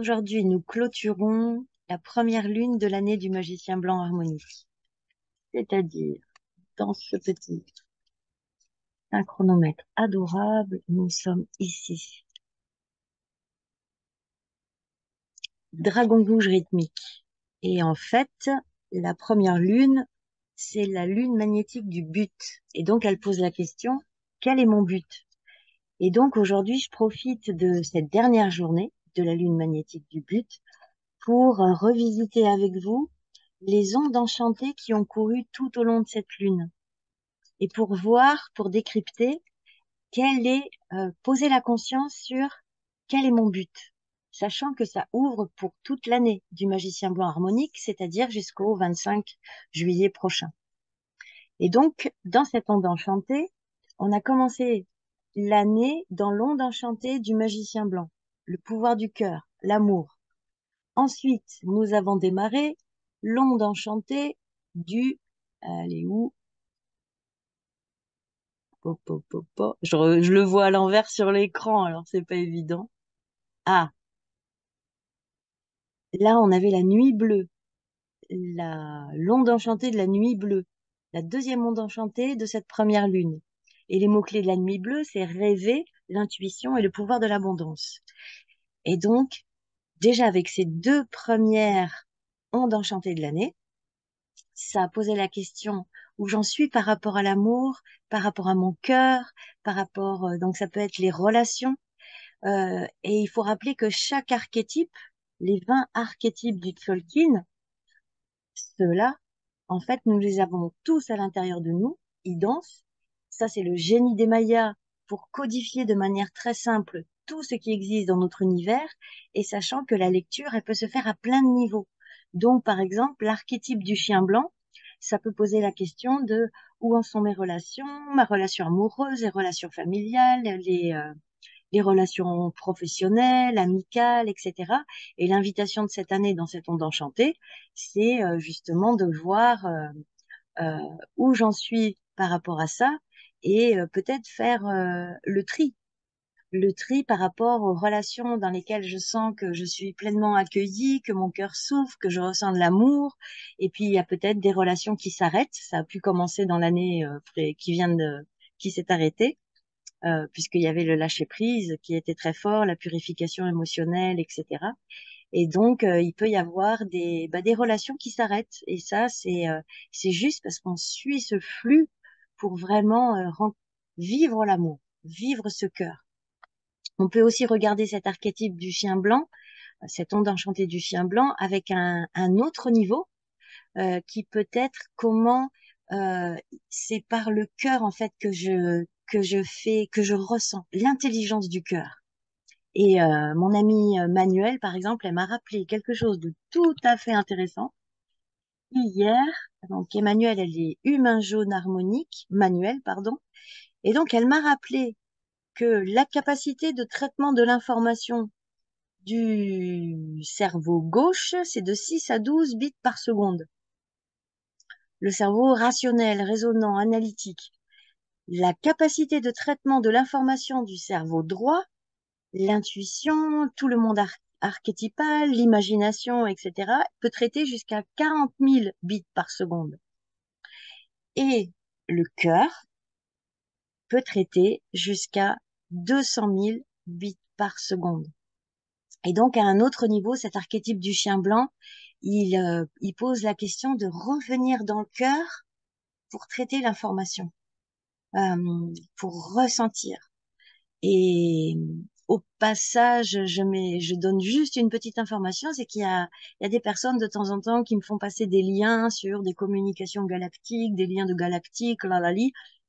Aujourd'hui, nous clôturons la première lune de l'année du magicien blanc harmonique. C'est-à-dire, dans ce petit chronomètre adorable, nous sommes ici. Dragon rouge rythmique. Et en fait, la première lune, c'est la lune magnétique du but. Et donc, elle pose la question, quel est mon but? Et donc, aujourd'hui, je profite de cette dernière journée de la lune magnétique du but pour revisiter avec vous les ondes enchantées qui ont couru tout au long de cette lune et pour voir, pour décrypter, quel est, euh, poser la conscience sur quel est mon but, sachant que ça ouvre pour toute l'année du magicien blanc harmonique, c'est-à-dire jusqu'au 25 juillet prochain. Et donc, dans cette onde enchantée, on a commencé l'année dans l'onde enchantée du magicien blanc, le pouvoir du cœur, l'amour. Ensuite, nous avons démarré l'onde enchantée du, allez où, je, le vois à l'envers sur l'écran, alors c'est pas évident. Ah, là on avait la nuit bleue, la l'onde enchantée de la nuit bleue, la deuxième onde enchantée de cette première lune. Et les mots-clés de la nuit bleue, c'est rêver, l'intuition et le pouvoir de l'abondance. Et donc, déjà avec ces deux premières ondes enchantées de l'année, ça a posé la question où j'en suis par rapport à l'amour, par rapport à mon cœur, par rapport, euh, donc ça peut être les relations. Euh, et il faut rappeler que chaque archétype, les 20 archétypes du Tzolk'in, ceux-là, en fait, nous les avons tous à l'intérieur de nous, ils dansent. Ça, c'est le génie des Mayas pour codifier de manière très simple tout ce qui existe dans notre univers et sachant que la lecture, elle peut se faire à plein de niveaux. Donc, par exemple, l'archétype du chien blanc, ça peut poser la question de où en sont mes relations, ma relation amoureuse, les relations familiales, les, euh, les relations professionnelles, amicales, etc. Et l'invitation de cette année dans cette onde enchantée, c'est euh, justement de voir euh, où j'en suis par rapport à ça et peut-être faire le tri le tri par rapport aux relations dans lesquelles je sens que je suis pleinement accueillie, que mon cœur souffre, que je ressens de l'amour. Et puis il y a peut-être des relations qui s'arrêtent. Ça a pu commencer dans l'année euh, qui vient de, qui s'est arrêtée, euh, puisqu'il y avait le lâcher prise qui était très fort, la purification émotionnelle, etc. Et donc euh, il peut y avoir des, bah, des relations qui s'arrêtent. Et ça c'est euh, c'est juste parce qu'on suit ce flux pour vraiment vivre l'amour, vivre ce cœur. On peut aussi regarder cet archétype du chien blanc, euh, cette onde enchantée du chien blanc, avec un, autre niveau euh, qui peut être comment euh, c'est par le cœur en fait que je que je fais, que je ressens l'intelligence du cœur. Et mon ami Manuel, par exemple, elle m'a rappelé quelque chose de tout à fait intéressant. Hier, donc Emmanuel, elle est humain jaune harmonique, Manuel, pardon. Et donc, elle m'a rappelé que la capacité de traitement de l'information du cerveau gauche, c'est de 6 à 12 bits par seconde. Le cerveau rationnel, raisonnant, analytique. La capacité de traitement de l'information du cerveau droit, l'intuition, tout le monde archétypal, l'imagination, etc., peut traiter jusqu'à 40 000 bits par seconde. Et le cœur peut traiter jusqu'à 200 000 bits par seconde. Et donc, à un autre niveau, cet archétype du chien blanc, il, euh, il pose la question de revenir dans le cœur pour traiter l'information, euh, pour ressentir. Et au passage, je, mets, je donne juste une petite information, c'est qu'il y a, il y a des personnes de temps en temps qui me font passer des liens sur des communications galactiques, des liens de galactiques, la la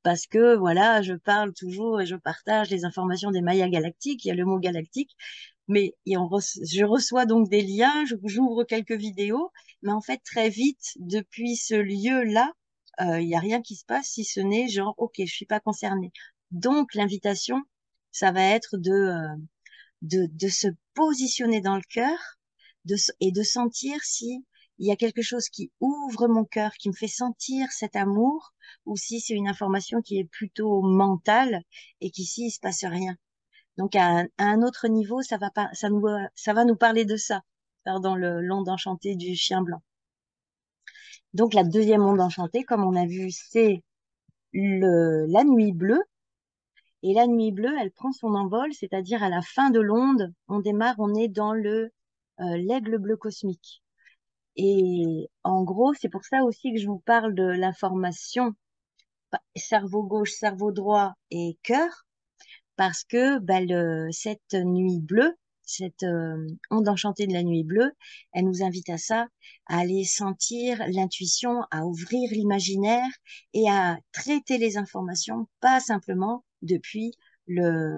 parce que voilà, je parle toujours et je partage les informations des Mayas galactiques, il y a le mot galactique, mais je reçois donc des liens, j'ouvre quelques vidéos, mais en fait très vite, depuis ce lieu-là, euh, il n'y a rien qui se passe si ce n'est genre, ok, je suis pas concernée. Donc l'invitation, ça va être de, euh, de, de se positionner dans le cœur et de sentir si il y a quelque chose qui ouvre mon cœur, qui me fait sentir cet amour, ou si c'est une information qui est plutôt mentale et qu'ici il se passe rien. Donc à un, autre niveau, ça va pas, ça nous, ça va nous parler de ça, dans le l'onde enchantée du chien blanc. Donc la deuxième onde enchantée, comme on a vu, c'est le la nuit bleue. Et la nuit bleue, elle prend son envol, c'est-à-dire à la fin de l'onde, on démarre, on est dans le euh, l'aigle bleu cosmique. Et en gros, c'est pour ça aussi que je vous parle de l'information cerveau gauche, cerveau droit et cœur, parce que bah, cette nuit bleue, cette euh, onde enchantée de la nuit bleue, elle nous invite à ça, à aller sentir l'intuition, à ouvrir l'imaginaire et à traiter les informations, pas simplement depuis le,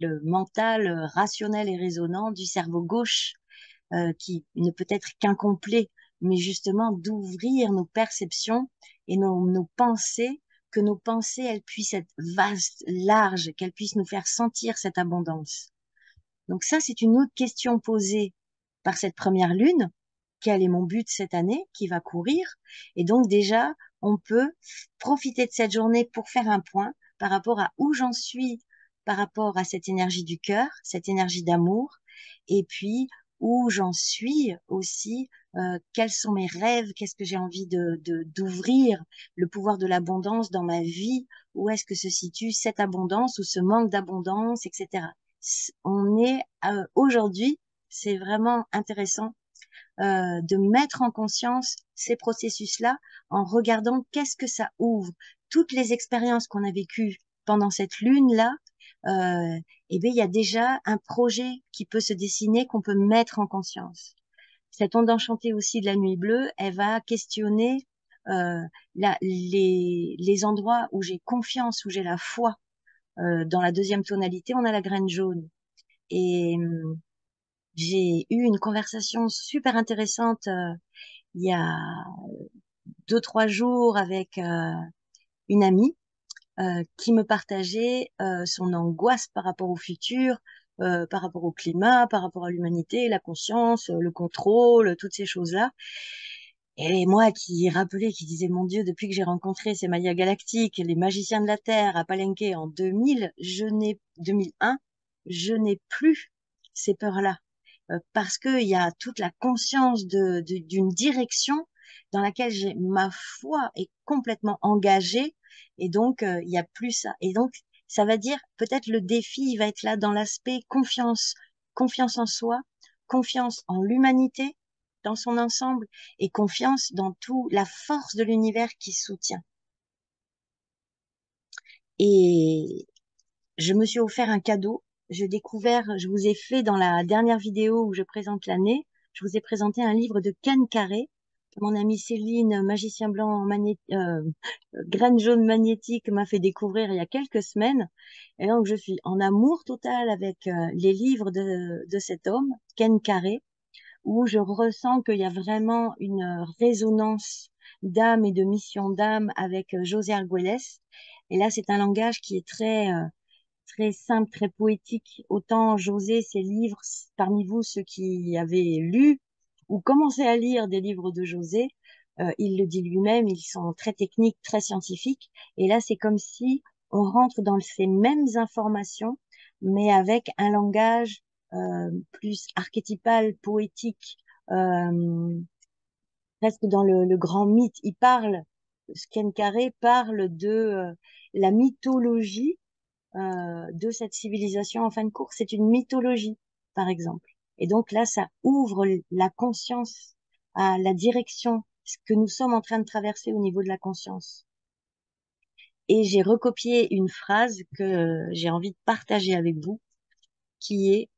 le mental rationnel et raisonnant du cerveau gauche, euh, qui ne peut être qu'incomplet, mais justement d'ouvrir nos perceptions et nos, nos pensées que nos pensées, elles puissent être vastes, larges, qu'elles puissent nous faire sentir cette abondance. Donc ça, c'est une autre question posée par cette première lune. Quel est mon but cette année qui va courir Et donc déjà, on peut profiter de cette journée pour faire un point par rapport à où j'en suis par rapport à cette énergie du cœur, cette énergie d'amour, et puis où j'en suis aussi, euh, quels sont mes rêves, qu'est-ce que j'ai envie de d'ouvrir, le pouvoir de l'abondance dans ma vie, où est-ce que se situe cette abondance ou ce manque d'abondance, etc. On est euh, aujourd'hui, c'est vraiment intéressant euh, de mettre en conscience ces processus-là en regardant qu'est-ce que ça ouvre. Toutes les expériences qu'on a vécues pendant cette lune-là, euh, eh bien, il y a déjà un projet qui peut se dessiner, qu'on peut mettre en conscience. Cette onde enchantée aussi de la nuit bleue, elle va questionner euh, la, les, les endroits où j'ai confiance, où j'ai la foi. Euh, dans la deuxième tonalité, on a la graine jaune. Et hum, j'ai eu une conversation super intéressante euh, il y a deux, trois jours avec euh, une amie qui me partageait euh, son angoisse par rapport au futur, euh, par rapport au climat, par rapport à l'humanité, la conscience, le contrôle, toutes ces choses-là. Et moi qui rappelais, qui disais, mon Dieu, depuis que j'ai rencontré ces Mayas galactiques, les magiciens de la Terre à Palenque en 2000, je n'ai, 2001, je n'ai plus ces peurs-là. parce qu'il y a toute la conscience de, d'une direction dans laquelle j'ai, ma foi est complètement engagée et donc, euh, il y a plus ça. Et donc, ça va dire, peut-être le défi, va être là dans l'aspect confiance, confiance en soi, confiance en l'humanité dans son ensemble et confiance dans tout la force de l'univers qui soutient. Et je me suis offert un cadeau. Je découvert, je vous ai fait dans la dernière vidéo où je présente l'année, je vous ai présenté un livre de Ken Carré mon amie Céline, magicien blanc, euh, graine jaune magnétique, m'a fait découvrir il y a quelques semaines. Et donc, je suis en amour total avec euh, les livres de, de cet homme, Ken Carré, où je ressens qu'il y a vraiment une résonance d'âme et de mission d'âme avec euh, José Argüelles. Et là, c'est un langage qui est très, euh, très simple, très poétique. Autant José, ses livres, parmi vous, ceux qui avaient lu ou commencer à lire des livres de José, euh, il le dit lui-même, ils sont très techniques, très scientifiques. Et là, c'est comme si on rentre dans ces mêmes informations, mais avec un langage euh, plus archétypal, poétique, euh, presque dans le, grand mythe. Il parle, Ken Carré parle de euh, la mythologie de cette civilisation en fin de course. C'est une mythologie, par exemple. Et donc là, ça ouvre la conscience à la direction ce que nous sommes en train de traverser au niveau de la conscience. Et j'ai recopié une phrase que j'ai envie de partager avec vous, qui est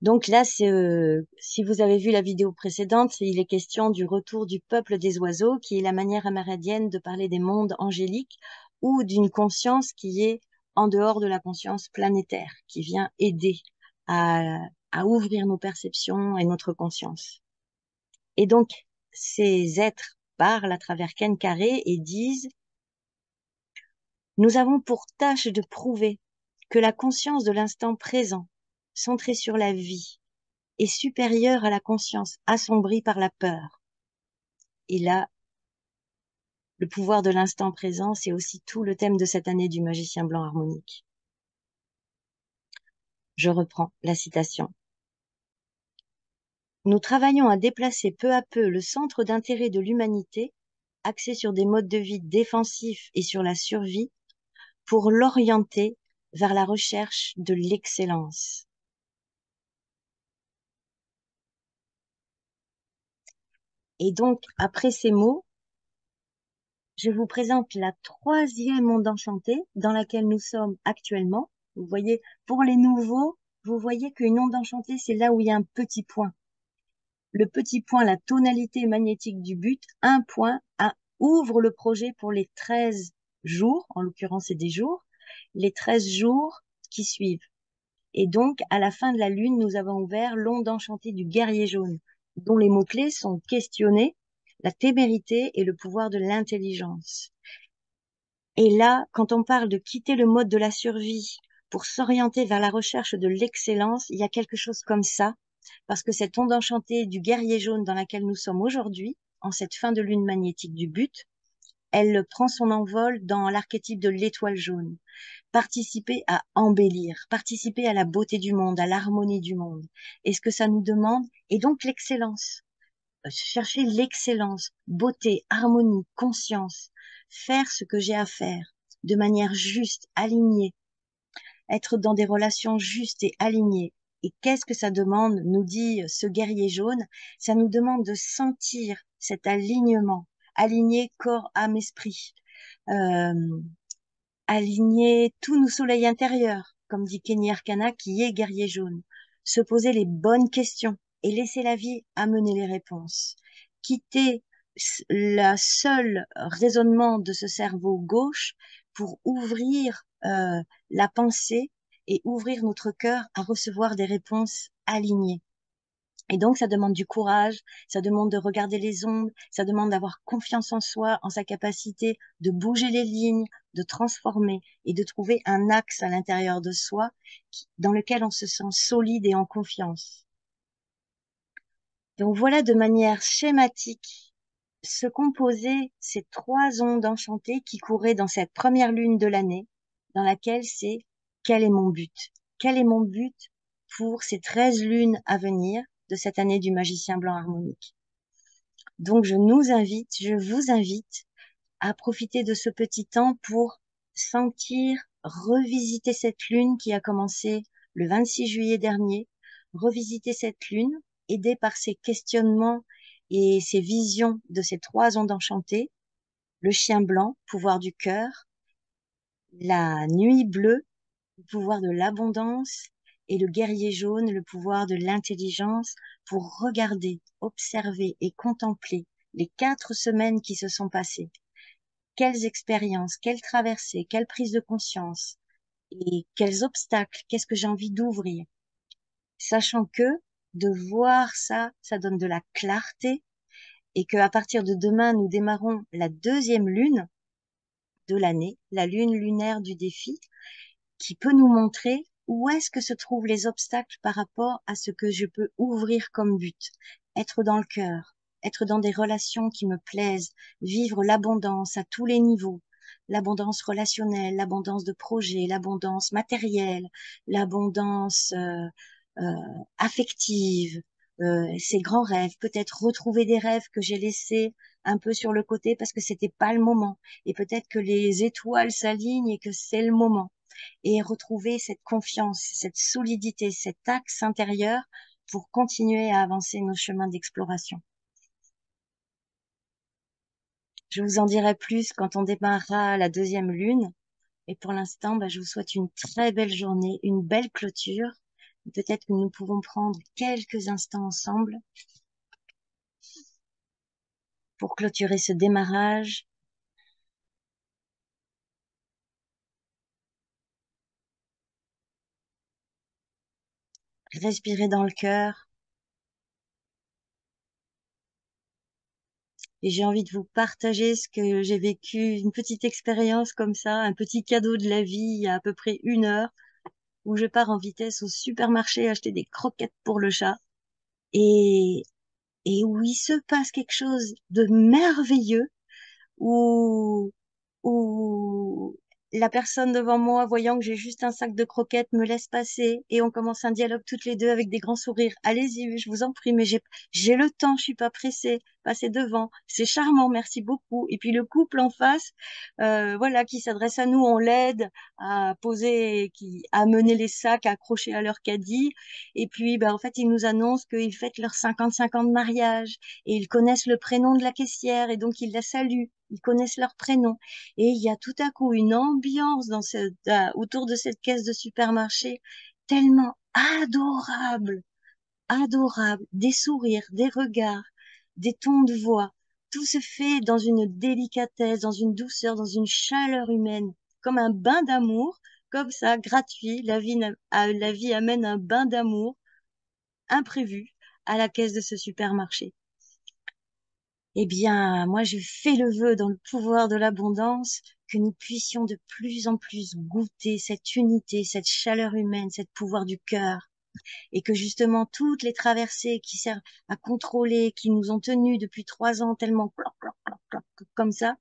donc là, euh, si vous avez vu la vidéo précédente, il est question du retour du peuple des oiseaux, qui est la manière amérindienne de parler des mondes angéliques ou d'une conscience qui est en dehors de la conscience planétaire, qui vient aider à, ouvrir nos perceptions et notre conscience. Et donc, ces êtres parlent à travers Ken Carré et disent Nous avons pour tâche de prouver que la conscience de l'instant présent, centrée sur la vie, est supérieure à la conscience assombrie par la peur. Et là, le pouvoir de l'instant présent, c'est aussi tout le thème de cette année du magicien blanc harmonique. Je reprends la citation. Nous travaillons à déplacer peu à peu le centre d'intérêt de l'humanité, axé sur des modes de vie défensifs et sur la survie, pour l'orienter vers la recherche de l'excellence. Et donc, après ces mots, je vous présente la troisième onde enchantée dans laquelle nous sommes actuellement. Vous voyez, pour les nouveaux, vous voyez qu'une onde enchantée, c'est là où il y a un petit point. Le petit point, la tonalité magnétique du but, un point, ouvre le projet pour les 13 jours, en l'occurrence c'est des jours, les 13 jours qui suivent. Et donc, à la fin de la lune, nous avons ouvert l'onde enchantée du guerrier jaune, dont les mots-clés sont questionnés, la témérité et le pouvoir de l'intelligence. Et là, quand on parle de quitter le mode de la survie pour s'orienter vers la recherche de l'excellence, il y a quelque chose comme ça, parce que cette onde enchantée du guerrier jaune dans laquelle nous sommes aujourd'hui, en cette fin de lune magnétique du but, elle prend son envol dans l'archétype de l'étoile jaune. Participer à embellir, participer à la beauté du monde, à l'harmonie du monde. Et ce que ça nous demande est donc l'excellence. Euh, chercher l'excellence, beauté, harmonie, conscience. Faire ce que j'ai à faire de manière juste, alignée. Être dans des relations justes et alignées. Et qu'est-ce que ça demande, nous dit ce guerrier jaune? Ça nous demande de sentir cet alignement, aligner corps, âme, esprit, euh, aligner tous nos soleils intérieurs, comme dit Kenny Arcana, qui est guerrier jaune, se poser les bonnes questions et laisser la vie amener les réponses, quitter le seul raisonnement de ce cerveau gauche pour ouvrir euh, la pensée et ouvrir notre cœur à recevoir des réponses alignées. Et donc, ça demande du courage, ça demande de regarder les ondes, ça demande d'avoir confiance en soi, en sa capacité de bouger les lignes, de transformer et de trouver un axe à l'intérieur de soi dans lequel on se sent solide et en confiance. Donc voilà de manière schématique se composaient ces trois ondes enchantées qui couraient dans cette première lune de l'année, dans laquelle c'est quel est mon but? Quel est mon but pour ces treize lunes à venir de cette année du magicien blanc harmonique? Donc je nous invite, je vous invite à profiter de ce petit temps pour sentir, revisiter cette lune qui a commencé le 26 juillet dernier, revisiter cette lune, aidée par ces questionnements et ces visions de ces trois ondes enchantées, le chien blanc, pouvoir du cœur, la nuit bleue, pouvoir de l'abondance, et le guerrier jaune, le pouvoir de l'intelligence pour regarder, observer et contempler les quatre semaines qui se sont passées. Quelles expériences, quelles traversées, quelles prises de conscience et quels obstacles, qu'est-ce que j'ai envie d'ouvrir? Sachant que de voir ça, ça donne de la clarté et que à partir de demain, nous démarrons la deuxième lune de l'année, la lune lunaire du défi, qui peut nous montrer où est-ce que se trouvent les obstacles par rapport à ce que je peux ouvrir comme but. Être dans le cœur, être dans des relations qui me plaisent, vivre l'abondance à tous les niveaux, l'abondance relationnelle, l'abondance de projets, l'abondance matérielle, l'abondance euh, euh, affective, ces grands rêves, peut-être retrouver des rêves que j'ai laissés un peu sur le côté parce que c'était pas le moment, et peut-être que les étoiles s'alignent et que c'est le moment et retrouver cette confiance, cette solidité, cet axe intérieur pour continuer à avancer nos chemins d'exploration. Je vous en dirai plus quand on démarrera la deuxième lune. Et pour l'instant, bah, je vous souhaite une très belle journée, une belle clôture. Peut-être que nous pouvons prendre quelques instants ensemble pour clôturer ce démarrage respirer dans le cœur. Et j'ai envie de vous partager ce que j'ai vécu, une petite expérience comme ça, un petit cadeau de la vie il y a à peu près une heure, où je pars en vitesse au supermarché acheter des croquettes pour le chat. Et, et où il se passe quelque chose de merveilleux, où, où la personne devant moi, voyant que j'ai juste un sac de croquettes, me laisse passer et on commence un dialogue toutes les deux avec des grands sourires. Allez-y, je vous en prie, mais j'ai, le temps, je suis pas pressée. Devant. C'est charmant, merci beaucoup. Et puis le couple en face, euh, voilà, qui s'adresse à nous, on l'aide à poser, qui, à mener les sacs, à accrocher à leur caddie. Et puis, ben, en fait, ils nous annoncent qu'ils fêtent leurs 55 ans de mariage et ils connaissent le prénom de la caissière et donc ils la saluent ils connaissent leur prénom. Et il y a tout à coup une ambiance dans ce, autour de cette caisse de supermarché tellement adorable, adorable, des sourires, des regards, des tons de voix. Tout se fait dans une délicatesse, dans une douceur, dans une chaleur humaine, comme un bain d'amour, comme ça, gratuit. La vie, amène un bain d'amour imprévu à la caisse de ce supermarché. Eh bien, moi, je fais le vœu dans le pouvoir de l'abondance que nous puissions de plus en plus goûter cette unité, cette chaleur humaine, cette pouvoir du cœur, et que justement toutes les traversées qui servent à contrôler, qui nous ont tenus depuis trois ans tellement comme ça,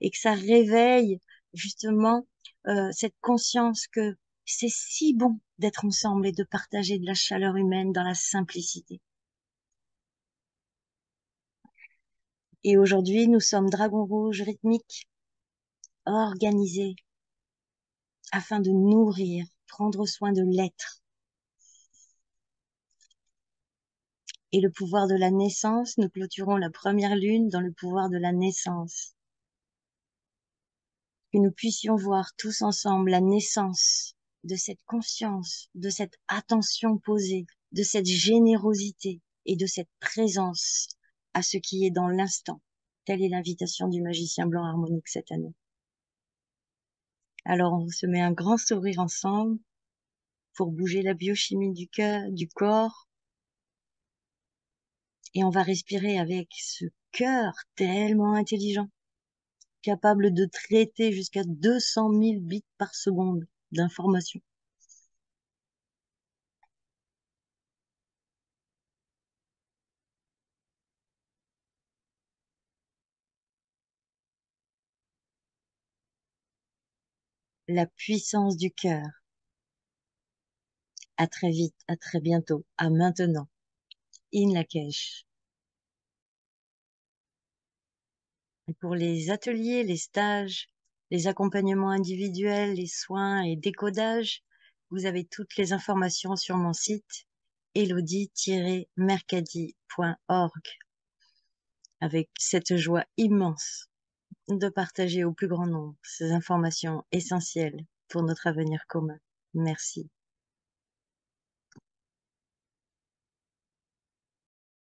et que ça réveille justement euh, cette conscience que c'est si bon d'être ensemble et de partager de la chaleur humaine dans la simplicité. Et aujourd'hui, nous sommes Dragon Rouge rythmique, organisés, afin de nourrir, prendre soin de l'être. Et le pouvoir de la naissance, nous clôturons la première lune dans le pouvoir de la naissance. Que nous puissions voir tous ensemble la naissance de cette conscience, de cette attention posée, de cette générosité et de cette présence à ce qui est dans l'instant. Telle est l'invitation du magicien blanc harmonique cette année. Alors on se met un grand sourire ensemble pour bouger la biochimie du cœur, du corps. Et on va respirer avec ce cœur tellement intelligent, capable de traiter jusqu'à 200 000 bits par seconde d'informations. la puissance du cœur. À très vite, à très bientôt, à maintenant. In Lakesh. Et pour les ateliers, les stages, les accompagnements individuels, les soins et décodages, vous avez toutes les informations sur mon site elodie-mercadi.org avec cette joie immense de partager au plus grand nombre ces informations essentielles pour notre avenir commun. Merci.